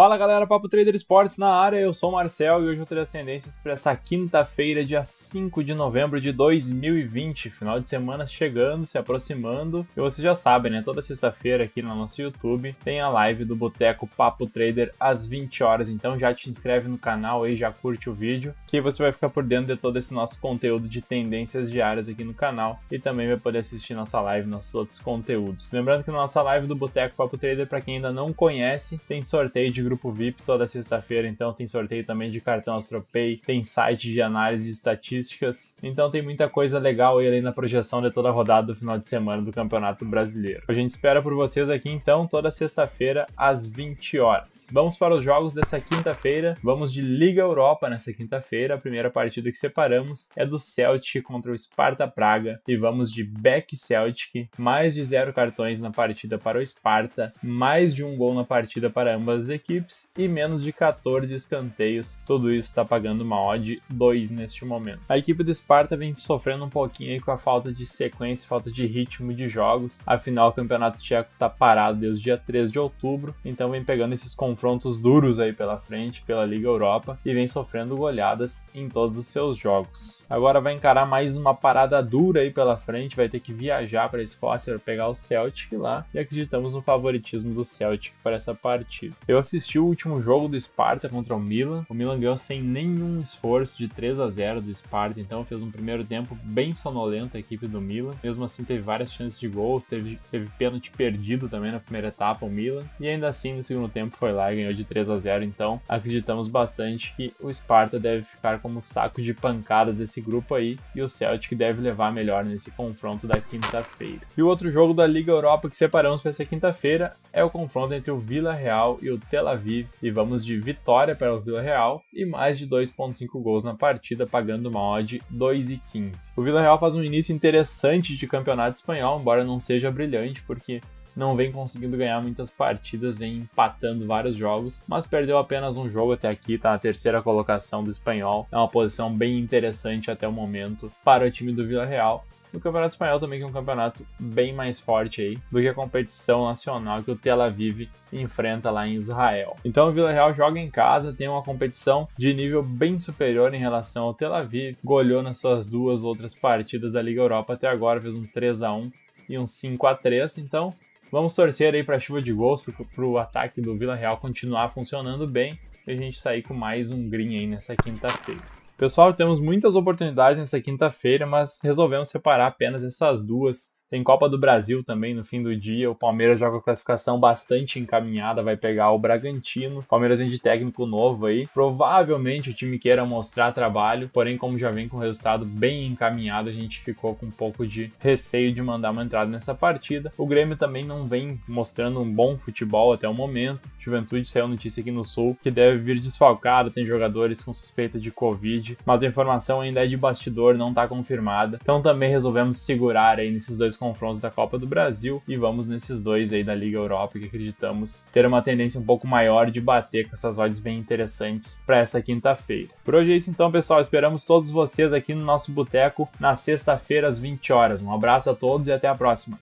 Fala galera, Papo Trader Esportes na área, eu sou o Marcel e hoje eu trago as tendências para essa quinta-feira, dia 5 de novembro de 2020, final de semana chegando, se aproximando. E vocês já sabem, né? Toda sexta-feira aqui no nosso YouTube tem a live do Boteco Papo Trader às 20 horas, então já te inscreve no canal aí, já curte o vídeo, que você vai ficar por dentro de todo esse nosso conteúdo de tendências diárias aqui no canal e também vai poder assistir nossa live, nossos outros conteúdos. Lembrando que na nossa live do Boteco Papo Trader, para quem ainda não conhece, tem sorteio de grupo VIP toda sexta-feira, então tem sorteio também de cartão AstroPay, tem site de análise de estatísticas, então tem muita coisa legal aí além na projeção de toda a rodada do final de semana do Campeonato Brasileiro. A gente espera por vocês aqui então toda sexta-feira às 20 horas. Vamos para os jogos dessa quinta-feira, vamos de Liga Europa nessa quinta-feira, a primeira partida que separamos é do Celtic contra o Sparta Praga. E vamos de Beck Celtic, mais de zero cartões na partida para o Sparta, mais de um gol na partida para ambas as equipes equipes e menos de 14 escanteios. Tudo isso está pagando uma odd 2 neste momento. A equipe do Sparta vem sofrendo um pouquinho aí com a falta de sequência, falta de ritmo de jogos. Afinal, o campeonato tcheco está parado desde o dia 3 de outubro, então vem pegando esses confrontos duros aí pela frente, pela Liga Europa, e vem sofrendo goleadas em todos os seus jogos. Agora vai encarar mais uma parada dura aí pela frente, vai ter que viajar para a Escócia para pegar o Celtic lá, e acreditamos no favoritismo do Celtic para essa partida. Eu assisti assisti o último jogo do Sparta contra o Milan. O Milan ganhou sem nenhum esforço de 3 a 0 do Sparta, então fez um primeiro tempo bem sonolento a equipe do Milan. Mesmo assim, teve várias chances de gols, teve, teve pênalti perdido também na primeira etapa o Milan. E ainda assim, no segundo tempo foi lá e ganhou de 3 a 0 então acreditamos bastante que o Sparta deve ficar como saco de pancadas desse grupo aí e o Celtic deve levar melhor nesse confronto da quinta-feira. E o outro jogo da Liga Europa que separamos para essa quinta-feira é o confronto entre o Vila Real e o Tel Aviv e vamos de vitória para o Vila Real e mais de 2.5 gols na partida, pagando uma odd 2,15. O Vila Real faz um início interessante de campeonato espanhol, embora não seja brilhante, porque não vem conseguindo ganhar muitas partidas, vem empatando vários jogos, mas perdeu apenas um jogo até aqui, tá na terceira colocação do espanhol. É uma posição bem interessante até o momento para o time do Vila Real no Campeonato Espanhol também, que é um campeonato bem mais forte aí do que a competição nacional que o Tel Aviv enfrenta lá em Israel. Então o Vila Real joga em casa, tem uma competição de nível bem superior em relação ao Tel Aviv, goleou nas suas duas outras partidas da Liga Europa até agora, fez um 3 a 1 e um 5 a 3 então vamos torcer aí para a chuva de gols, para o ataque do Vila Real continuar funcionando bem e a gente sair com mais um green aí nessa quinta-feira. Pessoal, temos muitas oportunidades nessa quinta-feira, mas resolvemos separar apenas essas duas tem Copa do Brasil também no fim do dia. O Palmeiras joga a classificação bastante encaminhada, vai pegar o Bragantino. O Palmeiras vem de técnico novo aí. Provavelmente o time queira mostrar trabalho, porém, como já vem com resultado bem encaminhado, a gente ficou com um pouco de receio de mandar uma entrada nessa partida. O Grêmio também não vem mostrando um bom futebol até o momento. Juventude saiu notícia aqui no Sul que deve vir desfalcado, tem jogadores com suspeita de Covid, mas a informação ainda é de bastidor, não está confirmada. Então também resolvemos segurar aí nesses dois confrontos da Copa do Brasil e vamos nesses dois aí da Liga Europa que acreditamos ter uma tendência um pouco maior de bater com essas odds bem interessantes para essa quinta-feira. Por hoje é isso então, pessoal. Esperamos todos vocês aqui no nosso boteco na sexta-feira às 20 horas. Um abraço a todos e até a próxima.